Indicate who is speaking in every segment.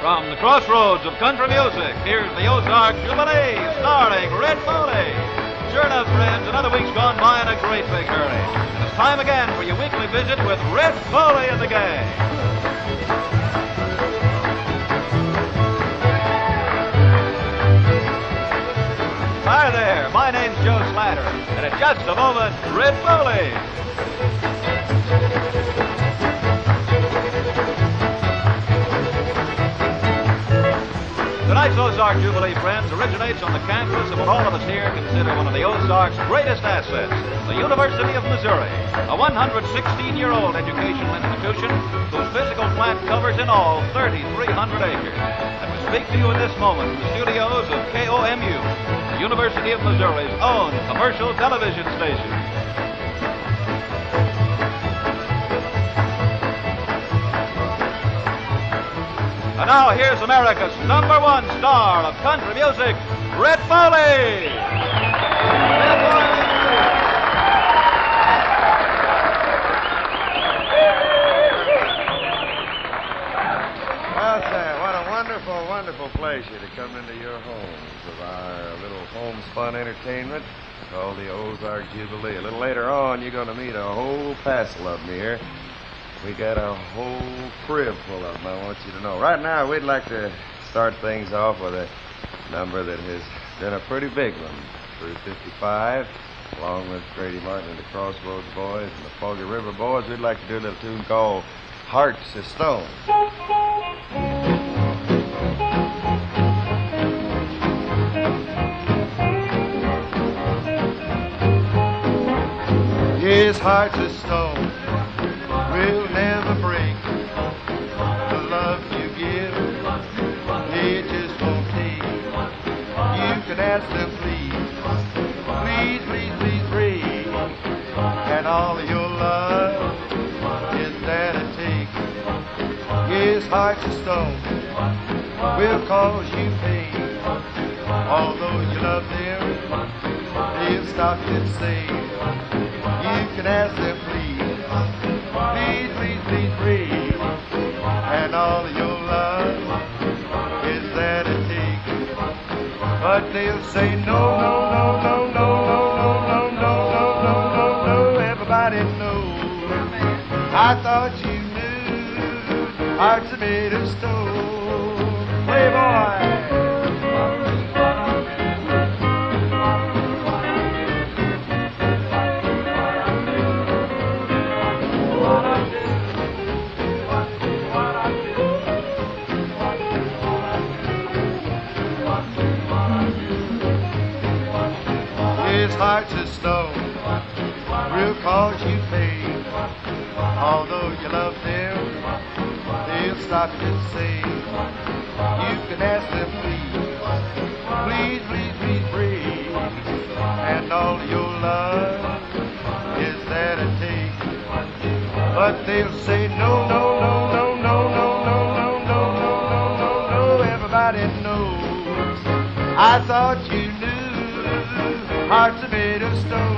Speaker 1: From the crossroads of country music, here's the Ozark Jubilee, starring Red Foley. Sure enough, friends, another week's gone by in a great big hurry. And it's time again for your weekly visit with Red Foley and the gang. Hi there, my name's Joe Slattery, and in just a moment, Red Foley. Tonight's Ozark Jubilee, friends, originates on the campus of what all of us here consider one of the Ozark's greatest assets, the University of Missouri, a 116-year-old educational institution whose physical plant covers in all 3,300 acres. And we speak to you in this moment from the studios of KOMU, the University of Missouri's own commercial television station. And now here's America's number one star of country music, Red Foley.
Speaker 2: Well, sir, what a wonderful, wonderful pleasure to come into your homes of our little homespun entertainment called the Ozark Jubilee. A little later on, you're going to meet a whole passel of them here. We got a whole crib full of them, I want you to know. Right now, we'd like to start things off with a number that has been a pretty big one through 55. Along with Grady Martin and the Crossroads Boys and the Foggy River Boys, we'd like to do a little tune called Hearts of Stone. His heart's of stone Ask them, please, please, please, please. And all your love is that it takes. His heart's of stone will cause you pain. Although you love them, they'll stop and say, you can ask them, please, please, please, please, please. And all your But they'll say, no, no, no, no, no, no, no, no, no, no, no, no, no. Everybody knows. I thought you knew hearts are made of stone. Heart's a stone, will cause you pain. Although you love them, they'll stop you and say, you can ask them, please, please, please, please, please. And all your love is that it takes. But they'll say, no, no, no, no, no, no, no, no, no, no, no, no, no. Everybody knows. I thought you hearts are made of stone.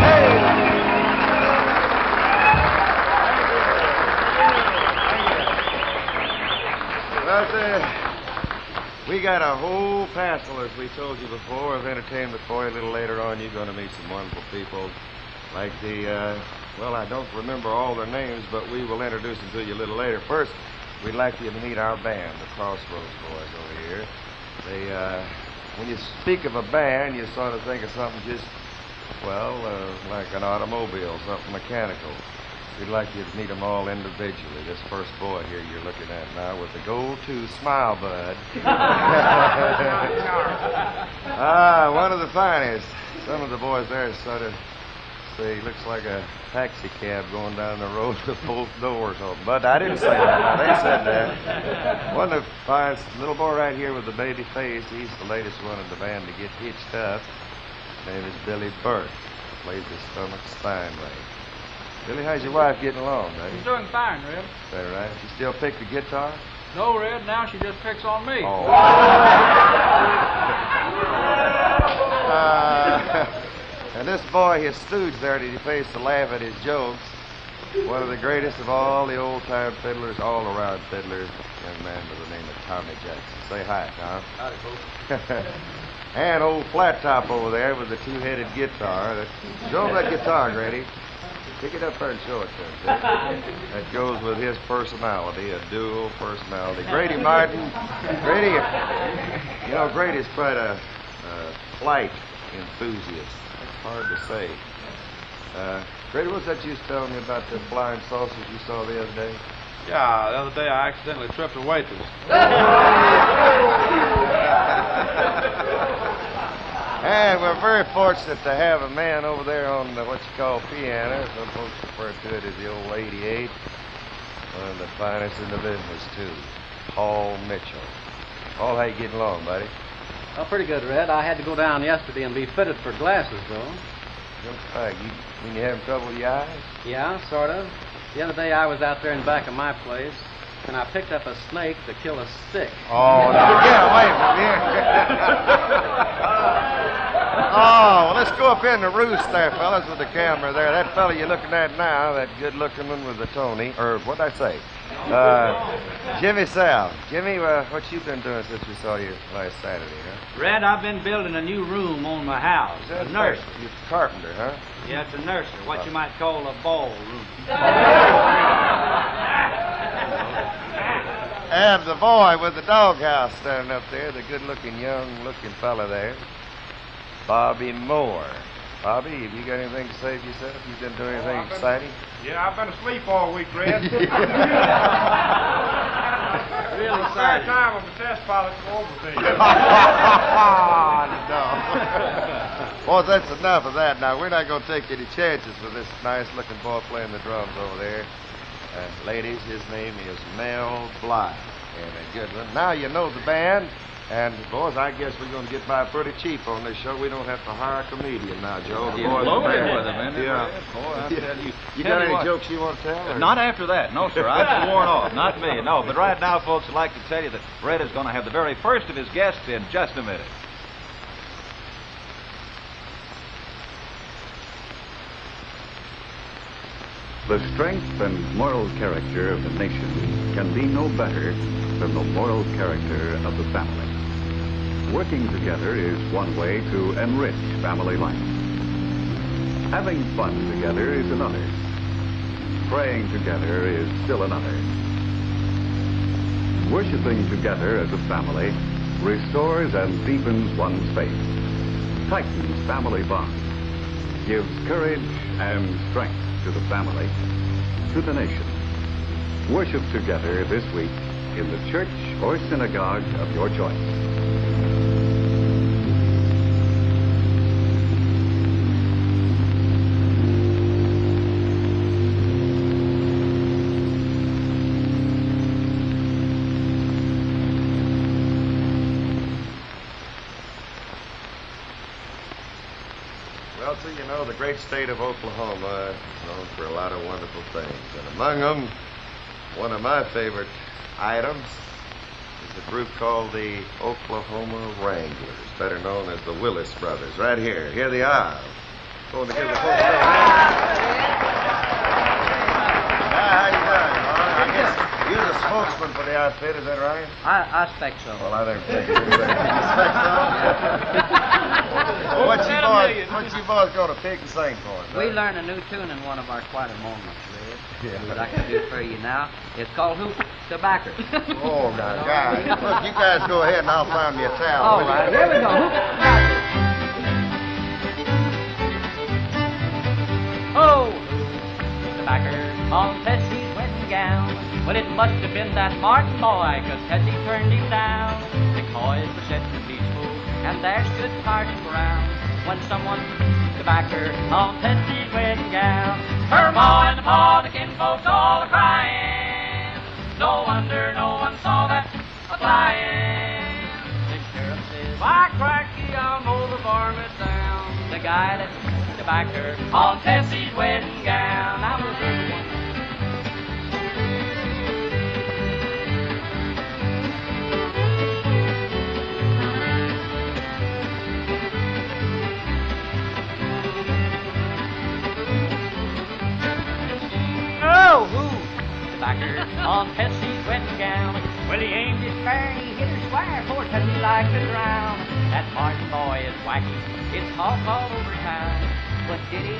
Speaker 2: Hey! We got a whole passel, as we told you before, of entertainment for you. A little later on, you're going to meet some wonderful people, like the, uh, well, I don't remember all their names, but we will introduce them to you a little later. First, we'd like you to meet our band, the Crossroads Boys over here. They, uh, when you speak of a band, you sort of think of something just, well, uh, like an automobile, something mechanical. We'd like you to meet them all individually. This first boy here you're looking at now with the gold-tooth smile bud. ah, one of the finest. Some of the boys there sort of say he looks like a taxi cab going down the road with both doors open. But I didn't say that. They said that. One of the finest, little boy right here with the baby face, he's the latest one in the band to get hitched up. His name is Billy Burke. Plays the stomach Steinway. Billy, how's your wife getting along, eh?
Speaker 3: She's doing fine, Red.
Speaker 2: Is that right? She still pick the guitar?
Speaker 3: No, Red, now she just picks on me.
Speaker 2: Oh. Uh, and this boy, his stooge there, that he pays to laugh at his jokes, One of the greatest of all the old time fiddlers, all around fiddlers, young man by the name of Tommy Jackson. Say hi, Tom.
Speaker 4: Howdy, folks.
Speaker 2: and old Flat Top over there with the two headed guitar. Show him that guitar, Grady. Pick it up there and show it to him. That goes with his personality, a dual personality. Grady Martin. Grady, you know, Grady's quite a, a flight enthusiast. Hard to say. Uh, Grady, what's that you was telling me about the flying saucers you saw the other day?
Speaker 3: Yeah, the other day I accidentally tripped a waitress.
Speaker 2: And we're very fortunate to have a man over there on the, what you call piano. Some folks refer to it as the old 88. One of the finest in the business, too. Paul Mitchell. Paul, how you getting along, buddy?
Speaker 4: Oh, pretty good, Red. I had to go down yesterday and be fitted for glasses, though.
Speaker 2: Looks like you, mean you having trouble with your eyes?
Speaker 4: Yeah, sort of. The other day I was out there in back of my place, and I picked up a snake to kill a stick.
Speaker 2: Oh, no. Get away from here. Oh, well, let's go up in the roost there, fellas, with the camera there. That fella you're looking at now, that good-looking one with the Tony, or what'd I say? Uh, Jimmy Sal. Jimmy, uh, what you been doing since we saw you last Saturday, huh?
Speaker 5: Red, I've been building a new room on my house. A nursery.
Speaker 2: You're a carpenter, huh?
Speaker 5: Yeah, it's a nursery. What you might call a ballroom.
Speaker 2: And the boy with the doghouse standing up there, the good-looking, young-looking fella there, Bobby Moore. Bobby, have you got anything to say for yourself? You been doing anything
Speaker 6: I've been-
Speaker 2: exciting?
Speaker 6: Yeah, I've been asleep all week, Red.
Speaker 4: Really
Speaker 6: Spare
Speaker 4: excited.
Speaker 6: time of a test pilot go over things.
Speaker 2: no. Boys, that's enough of that. Now, we're not going to take any chances with this nice-looking boy playing the drums over there. Uh, ladies, his name is Mel Bly. And a good one. Now you know the band. And, boys, I guess we're going to get by pretty cheap on this show. We don't have to hire a comedian now, Joe. The
Speaker 1: You're
Speaker 2: boys are
Speaker 1: loaded
Speaker 2: band.
Speaker 1: with them, isn't
Speaker 2: Yeah.
Speaker 1: Boy, I tell you.
Speaker 2: You
Speaker 1: Tell
Speaker 2: got any
Speaker 1: what.
Speaker 2: jokes you want to tell? or-
Speaker 1: Not after that. No, sir. I've sworn off. Not me. No. But right now, folks, I'd like to tell you that Red is going to have the very first of his guests in just a minute.
Speaker 7: The strength and moral character of the nation can be no better than the moral character of the family. Working together is one way to enrich family life. Having fun together is another. Praying together is still another. Worshipping together as a family restores and deepens one's faith, tightens family bonds, gives courage and strength to the family, to the nation. Worship together this week in the church or synagogue of your choice.
Speaker 2: Great state of Oklahoma is known for a lot of wonderful things. And among them, one of my favorite items is a group called the Oklahoma Wranglers, better known as the Willis Brothers, right here. Here they are. Going to give the folks a little hand. Ah, how you doing? All right, I guess you're the spokesman for the outfit, is that right?
Speaker 4: I, I expect so.
Speaker 2: Well, I don't think you're well, what you boys, what you boys going to pick and sing for us?
Speaker 8: We learned a new tune in one of our quieter moments, Red.
Speaker 2: Yeah.
Speaker 8: That I can do for you now. It's called Hoop Tobacco.
Speaker 2: Oh, my God. Look, you guys go ahead and I'll find me a towel.
Speaker 8: All
Speaker 2: you?
Speaker 8: here we go. Hoop Tobacco. Oh, Hoop Tobacco on gown. Well, it must have been that Martin boy, 'cause Tessie turned him down. The coys were sitting peaceful, and there stood Parson Brown. When someone tobacco on Tessie's wedding gown. Her ma and the pa, the kinfolks all a crying. No wonder no one saw that a flying. The sheriff says, By cracky, I'll mow the varmint down. The guy that tobacco on Tessie's wedding gown. The one. on Tessie's wedding gown. Well, he aimed his and he hit her squire, poor Tessie like to drown. That Martin boy is wacky, it's talk all over town. But did he?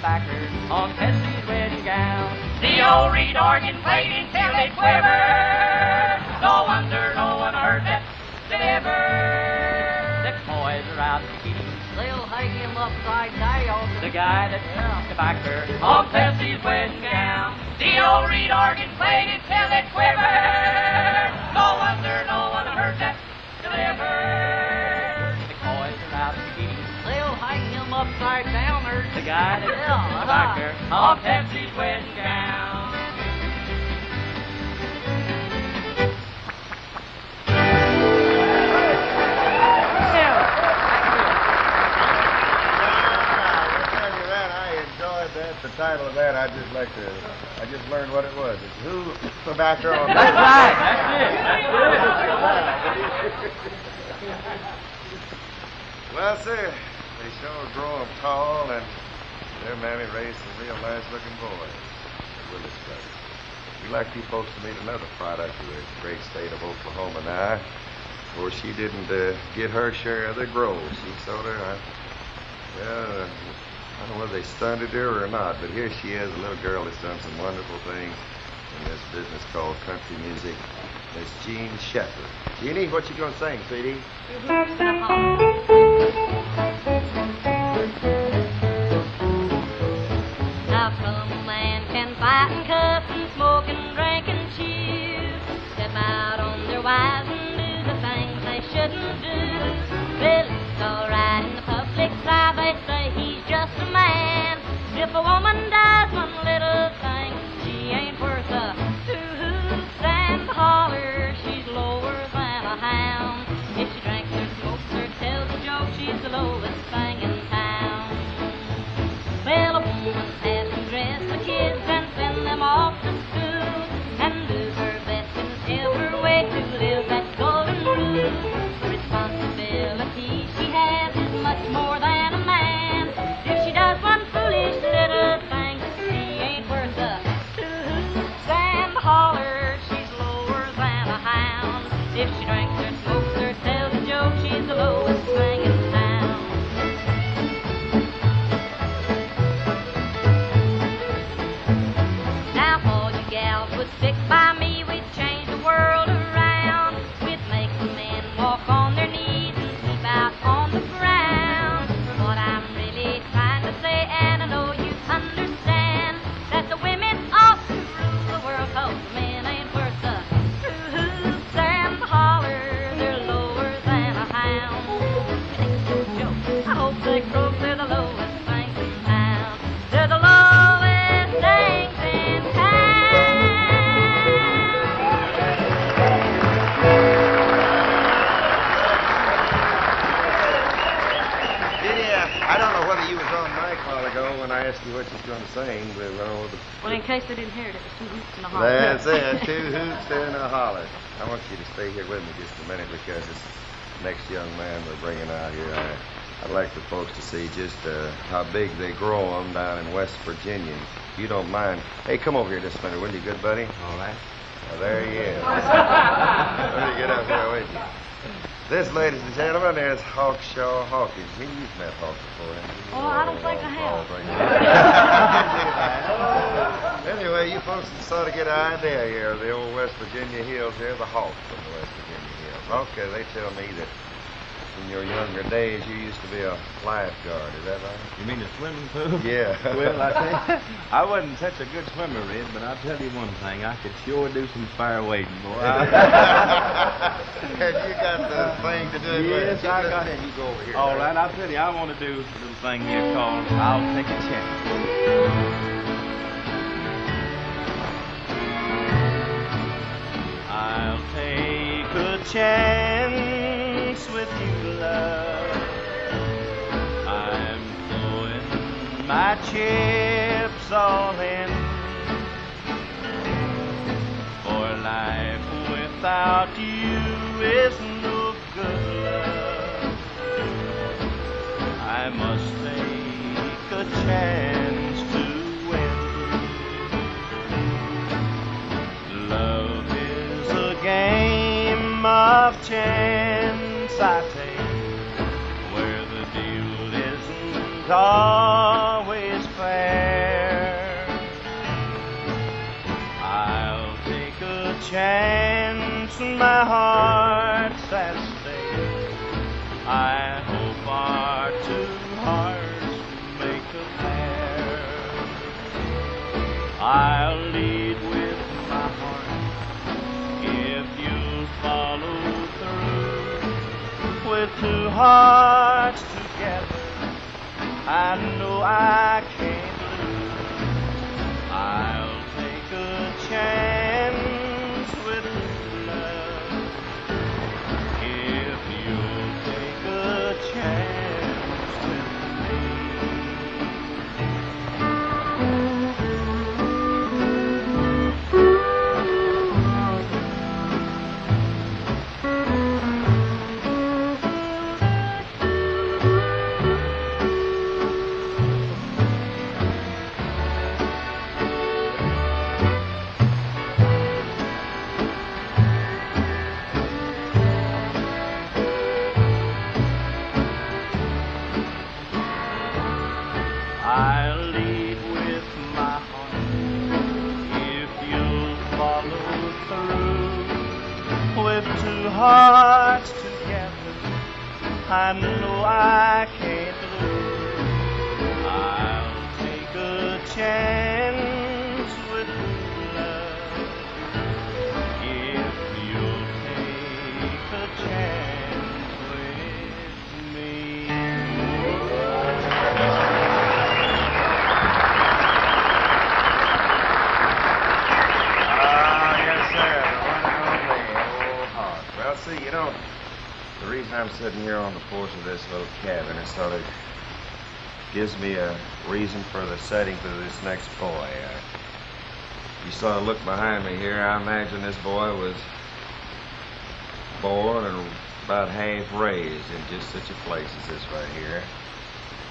Speaker 8: Tobacco on Tessie's wedding gown. The old reed organ played until it quivered. No wonder no one heard that deliver. The boys are out him. They'll hang him upside down. The guy that yeah. tobacco on Tessie's wedding gown. The old reed organ played until it quivered. No wonder no one heard that deliver. The boys are out to him. They'll hang him upside down. There's the guy that yeah. tobacco on Tessie's wedding gown.
Speaker 2: Title of that, I'd just like to, I just learned what it was. It's Who Tobacco on
Speaker 8: That's right. That's it.
Speaker 2: well, sir, they sure grow 'em tall, and their mammy raised some real nice-looking boys. Willis brothers. We'd like you folks to meet another product of the great state of Oklahoma now. Of course, she didn't uh, get her share of the growth. She sort of, uh, well, uh, I don't know whether they stunted her or not, but here she is, a little girl that's done some wonderful things in this business called country music. Miss Jean Shepard. Jeannie, what you gonna sing, sweetie?
Speaker 9: How come a man can fight and cuss and smoke and drink and chew? Step out on their wives and do the things they shouldn't do. Well, it's alright public they say he's just a man. Case they didn't hear it, it was two hoots and a holler.
Speaker 2: That's it. Two hoots and a holler. I want you to stay here with me just a minute because this next young man we're bringing out here, I, I'd like the folks to see just uh, how big they grow 'em down in West Virginia. If you don't mind, hey, come over here just a minute, will you, good buddy? All right. Well, there he is. Let me get up here with you. This, ladies and gentlemen, is Hawkshaw Hawkins. You've met Hawk before, haven't you?
Speaker 9: Oh, I don't think I have.
Speaker 2: anyway, you folks can sort of get an idea here of the old West Virginia hills here, the Hawks from the West Virginia hills. Okay, they tell me that in your younger days you used to be a lifeguard. Is that right?
Speaker 3: You mean a swimming pool?
Speaker 2: Yeah.
Speaker 3: well, I think I wasn't such a good swimmer, Red, but I'll tell you one thing. I could sure do some fire wading, boy.
Speaker 2: Have you got the thing to do?
Speaker 3: Yes, I got
Speaker 2: it. You go over here.
Speaker 3: All right, I'll tell you, I want to do a little thing here called I'll Take a Chance. I'll take a chance dance with you, love. I'm throwing my chips all in for life without you is no good. Love. I must take a chance to win.
Speaker 10: Love is a game of chance. I where the deal isn't always fair. I'll take a chance, and my heart's at stake. I hope our two hearts make a pair. I'll with two hearts together. I know I can't chance with love if you'll take a chance with me.
Speaker 2: Ah, yes, sir. One only old Hawk. Well, see, you know, the reason I'm sitting here on the porch of this little cabin is sort of gives me a reason for the setting for this next boy. Uh, you sort of look behind me here. I imagine this boy was born and about half raised in just such a place as this right here.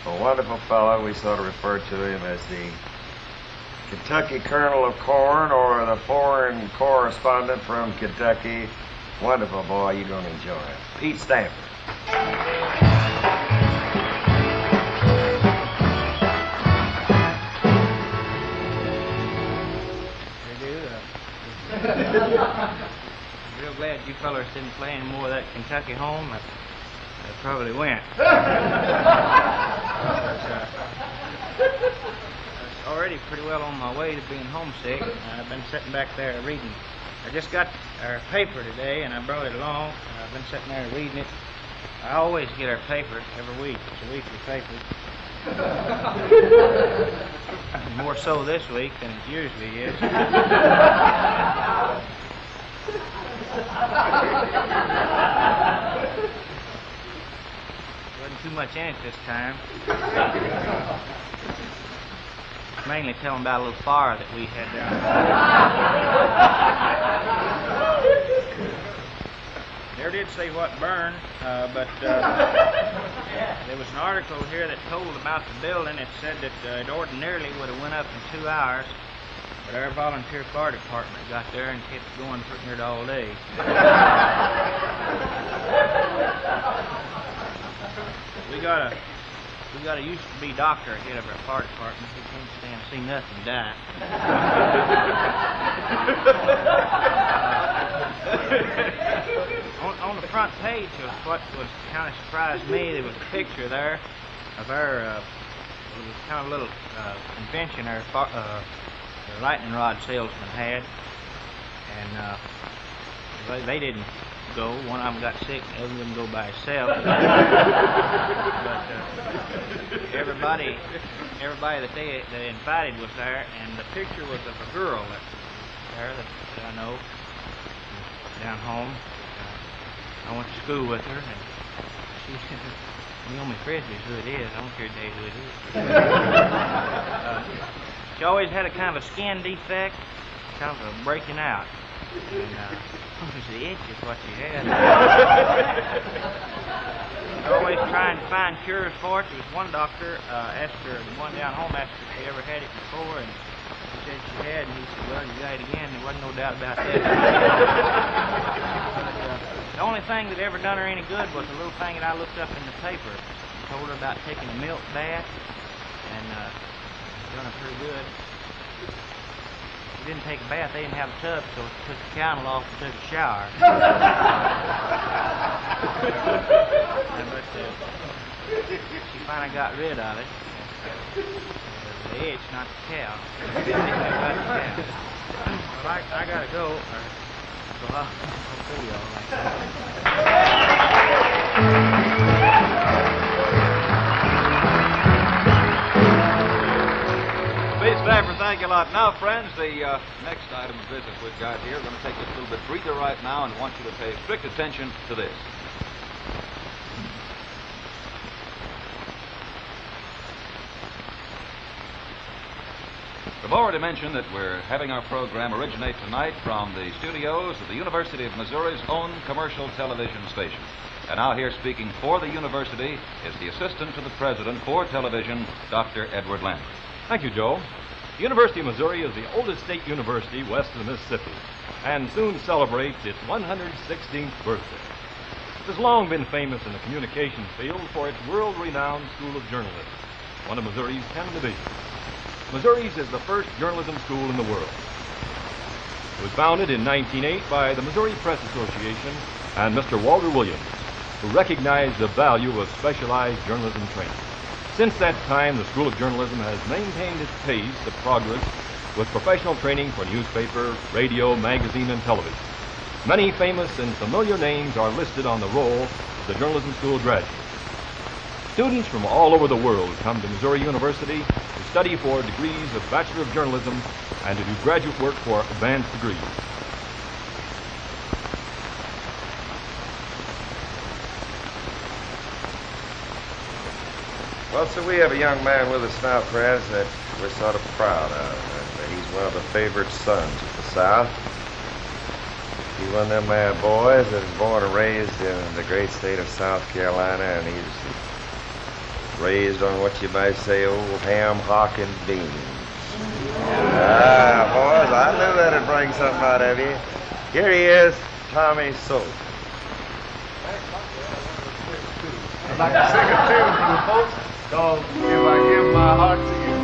Speaker 2: A wonderful fellow. We sort of refer to him as the Kentucky Colonel of Corn or the foreign correspondent from Kentucky. Wonderful boy, you're going to enjoy it. Pete Stamper.
Speaker 5: Real glad you fellers didn't play any more of that Kentucky home. I, I probably went. I was already pretty well on my way to being homesick. I've been sitting back there reading. I just got our paper today, and I brought it along. and I've been sitting there reading it. I always get our paper every week. It's a weekly paper. More so this week than it usually is. Wasn't too much in it this time. Mainly telling about a little fire that we had down. There did say what burned, uh, but uh, there was an article here that told about the building. It said that uh, it ordinarily would have went up in two hours, but our volunteer fire department got there and kept going pretty near all day. we got a we got a used to be doctor ahead of our fire department. He can't stand to see nothing die. on, on the front page was what was kind of surprised me. There was a picture there of our uh, it was kind of a little uh, convention our uh, the lightning rod salesman had, and uh, they, they didn't go. One of them got sick, the other didn't go by himself. but uh, everybody, everybody that they that invited was there, and the picture was of a girl that there that, that I know down home. Uh, I went to school with her, and she Naomi Frisbee's who it is. I don't care today who it is. uh, she always had a kind of a skin defect, kind of a breaking out. And uh, it was the itch is what she had. always trying to find cures for it. There was one doctor uh, asked her, the one down home asked her if she ever had it before, and she said she had, and he said, well, you got it again. There wasn't no doubt about that. The only thing that ever done her any good was a little thing that I looked up in the paper. Told her about taking a milk bath, and uh, her pretty good. She didn't take a bath. They didn't have a tub, so she took the counter off and took a shower. She finally got rid of it. The itch, not the cow. Not the cow. I, I gotta go. Or, so I'll, I'll see you
Speaker 1: Thank you a lot. Now, friends, the uh, next item of business we've got here, we're going to take a little bit breather right now and want you to pay strict attention to this. We've already mentioned that we're having our program originate tonight from the studios of the University of Missouri's own commercial television station. And now here speaking for the university is the assistant to the president for television, Dr. Edward Lambert.
Speaker 11: Thank you, Joe. The University of Missouri is the oldest state university west of the Mississippi and soon celebrates its 116th birthday. It has long been famous in the communications field for its world renowned School of Journalism, one of Missouri's 10 divisions. Missouri's is the first journalism school in the world. It was founded in 1908 by the Missouri Press Association and Mr. Walter Williams, who recognized the value of specialized journalism training. Since that time, the School of Journalism has maintained its pace of progress with professional training for newspaper, radio, magazine, and television. Many famous and familiar names are listed on the roll of the journalism school graduates. Students from all over the world come to Missouri University to study for degrees of Bachelor of Journalism and to do graduate work for advanced degrees.
Speaker 2: Well, so we have a young man with us now, friends, that we're sort of proud of. He's one of the favored sons of the South. He's one of them uh, boys that was born and raised in the great state of South Carolina, and he's raised on what you might say old ham, hock, and beans. Ah, boys, I knew that'd bring something out of you. Here he is, Tommy Sosebee.
Speaker 10: I'd like to sing a tune for the folks called If I Give My Heart to You.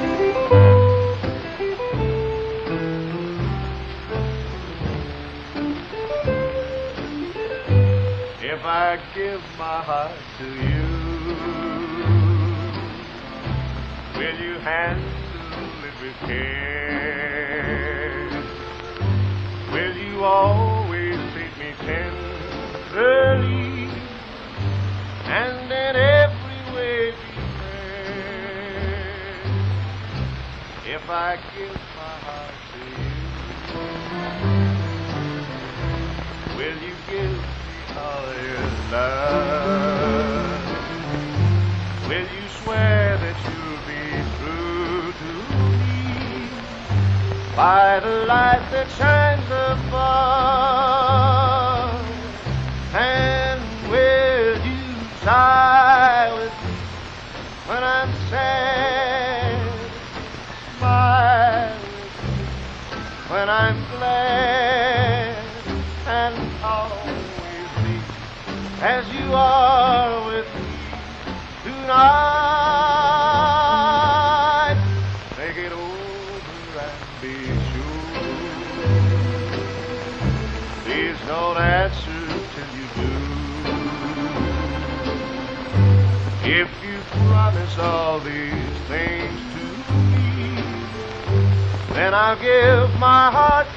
Speaker 10: If I give my heart to you, will you handle it with care? Will you always treat me tenderly? and in If I give my heart to you, will you give me all your love? Will you swear that you'll be true to me by the light that shines above? Promise all these things to me, then I'll give my heart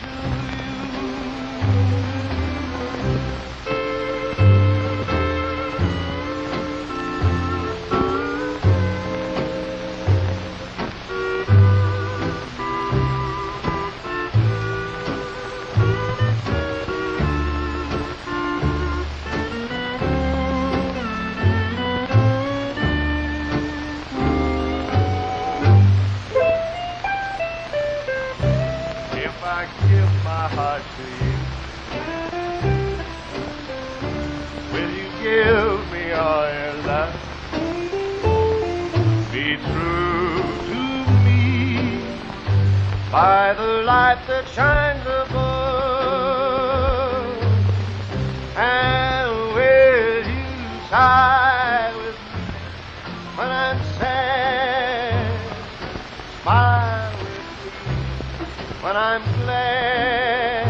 Speaker 12: when I'm glad.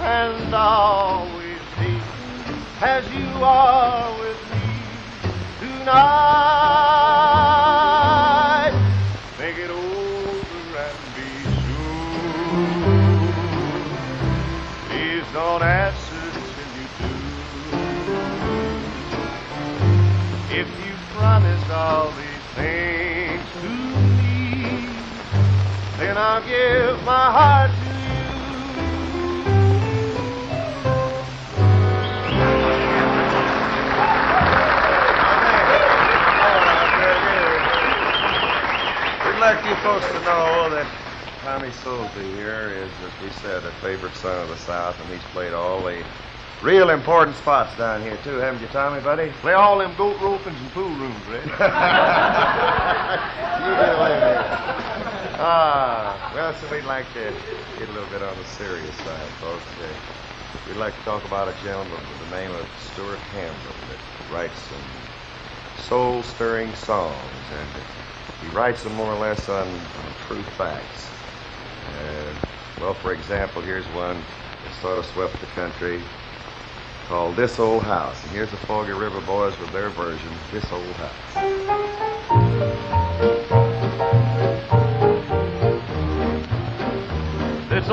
Speaker 12: And always be as you are with me tonight. Make it over and be soon. Please don't answer till you do. If you promise all these give my heart to
Speaker 2: We'd like you folks to know that Tommy Sosebee here is, as we said, a favorite son of the South, and he's played all the real important spots down here, too, haven't you, Tommy, buddy?
Speaker 12: Play all them goat ropings and pool rooms, Red.
Speaker 2: You get away with it. We'd like to get a little bit on the serious side, folks. Uh, we'd like to talk about a gentleman with the name of Stuart Hamblen that writes some soul-stirring songs, and he writes them more or less on, on true facts. Uh, well, for example, here's one that sort of swept the country called This Old House. And here's the Foggy River Boys with their version, This Old House.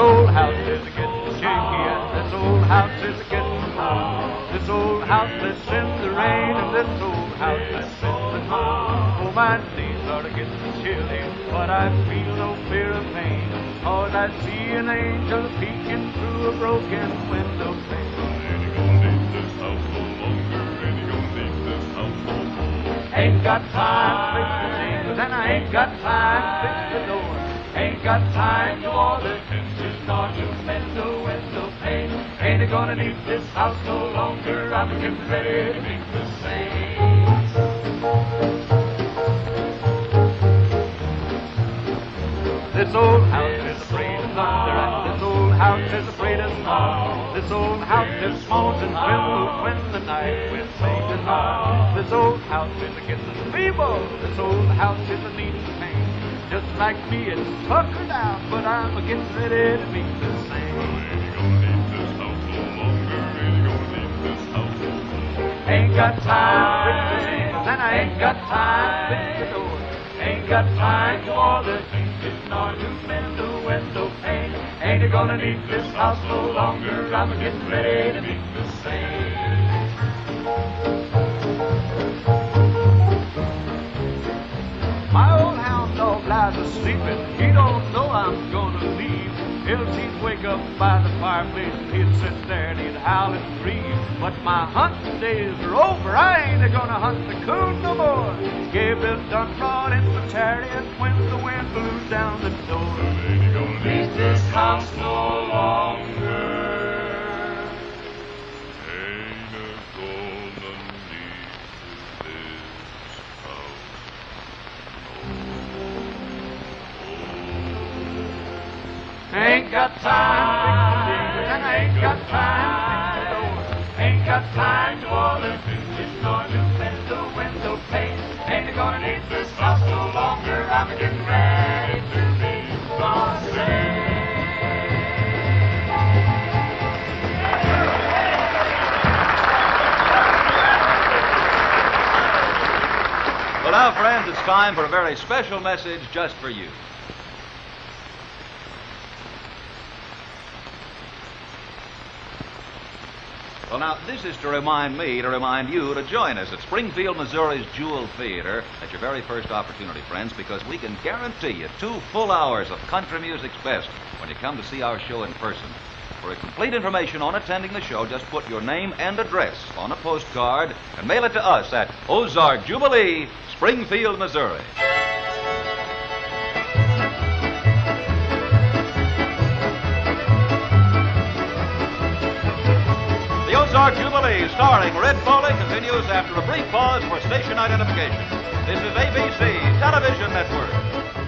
Speaker 10: Old house is getting shaky, and this old house is getting cold. This old house lets in the rain, and this old house lets in the cold. Oh, my knees are getting chilly, but I feel no fear of pain, cause I see an angel peeking through a broken window pane. Ain't got time to fix the shingles, and I ain't got time to fix the door. Ain't got time to order hinges nor to mend the window pane. Ain't gonna need this house no longer. I'm getting ready to meet the saints. This old house is afraid of thunder, and this old house is afraid of snow. This old house just moans and trembles when the night wind plays it. This old house is a getting feeble. This old house is a needing. Just like me, it's tuckered out, but I'm getting ready to meet the saints. Ain't got time the shingles, and I ain't got time the. Ain't got time and I ain't got time to order hinges nor to mend the window pane. Ain't gonna need this house no longer. I'm getting ready to meet the saints. Lies asleeping. He don't know I'm gonna leave. Else he'd wake up by the fireplace and he'd sit there and he'd howl and grieve. But my hunting days are over. I ain't gonna hunt the coon no more. Gabriel done brought in the chariot when the wind blew down the door. Ain't gonna leave this house no longer. Got time the I ain't got time the. Ain't got time to order hinges nor to the window pane. Ain't gonna need this house no longer. I'm getting ready to the saints.
Speaker 1: Well, now, friends, it's time for a very special message just for you. Well, now, this is to remind me to remind you to join us at Springfield, Missouri's Jewell Theater at your very first opportunity, friends, because we can guarantee you two full hours of country music's best when you come to see our show in person. For complete information on attending the show, just put your name and address on a postcard and mail it to us at Ozark Jubilee, Springfield, Missouri. Ozark Jubilee, starring Red Foley, continues after a brief pause for station identification. This is ABC Television Network.